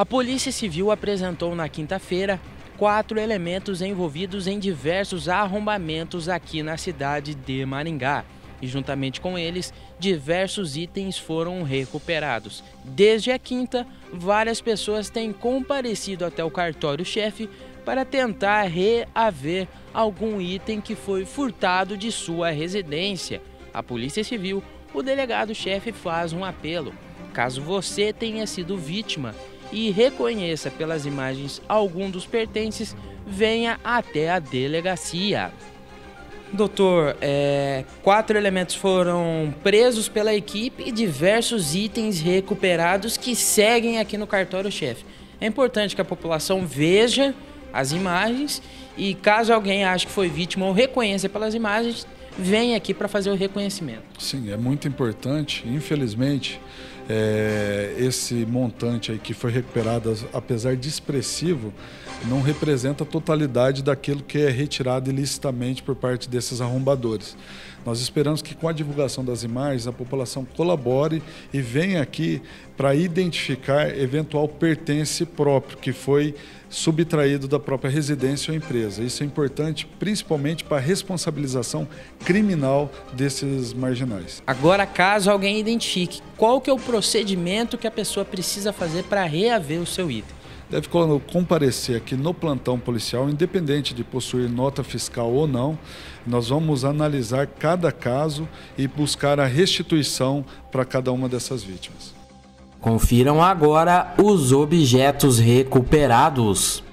A Polícia Civil apresentou na quinta-feira quatro elementos envolvidos em diversos arrombamentos aqui na cidade de Maringá. E juntamente com eles, diversos itens foram recuperados. Desde a quinta, várias pessoas têm comparecido até o cartório-chefe para tentar reaver algum item que foi furtado de sua residência. A Polícia Civil, o delegado-chefe faz um apelo. Caso você tenha sido vítima e reconheça pelas imagens algum dos pertences, venha até a delegacia. Doutor, é, quatro elementos foram presos pela equipe e diversos itens recuperados que seguem aqui no cartório-chefe. É importante que a população veja as imagens e caso alguém ache que foi vítima ou reconheça pelas imagens, venha aqui para fazer o reconhecimento. Sim, é muito importante. Infelizmente, é, esse montante aí que foi recuperado, apesar de expressivo, não representa a totalidade daquilo que é retirado ilicitamente por parte desses arrombadores. Nós esperamos que com a divulgação das imagens a população colabore e venha aqui para identificar eventual pertence próprio que foi subtraído da própria residência ou empresa. Isso é importante principalmente para a responsabilização criminal desses marginais. Agora, caso alguém identifique, qual que é o procedimento que a pessoa precisa fazer para reaver o seu item? deve comparecer aqui no plantão policial, independente de possuir nota fiscal ou não. Nós vamos analisar cada caso e buscar a restituição para cada uma dessas vítimas. Confiram agora os objetos recuperados.